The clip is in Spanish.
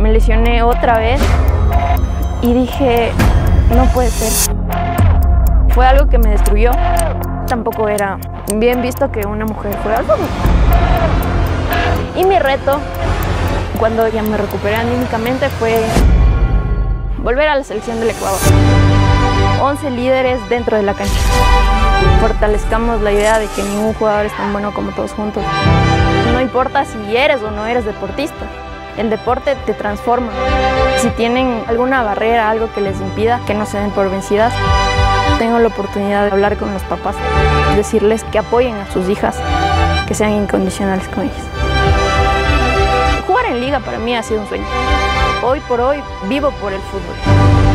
Me lesioné otra vez y dije, no puede ser. Fue algo que me destruyó. Tampoco era bien visto que una mujer juega al fútbol. Y mi reto, cuando ya me recuperé anímicamente, fue volver a la selección del Ecuador. 11 líderes dentro de la cancha. Fortalezcamos la idea de que ningún jugador es tan bueno como todos juntos. No importa si eres o no eres deportista, el deporte te transforma. Si tienen alguna barrera, algo que les impida, que no se den por vencidas. Tengo la oportunidad de hablar con los papás, decirles que apoyen a sus hijas, que sean incondicionales con ellas. Jugar en liga para mí ha sido un sueño. Hoy por hoy vivo por el fútbol.